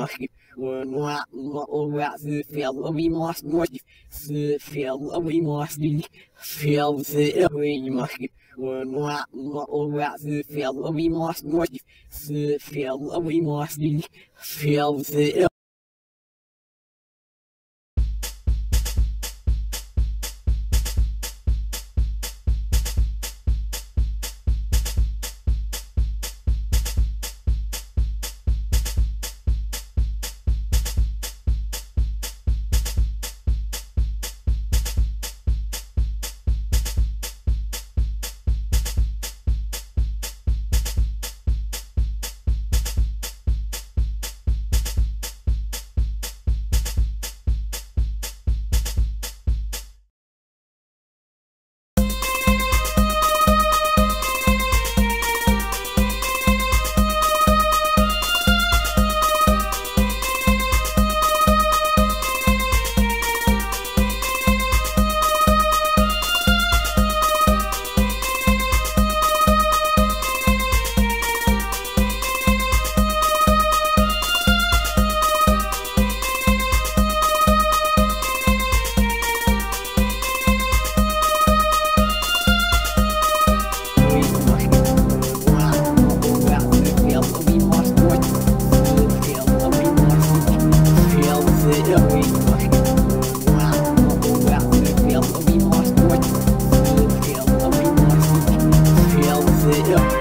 Maske se fela vi mostre moi se fela vi mostre fela se vi mostre se fela vi mostre moi se fela vi mostre fela se Yeah.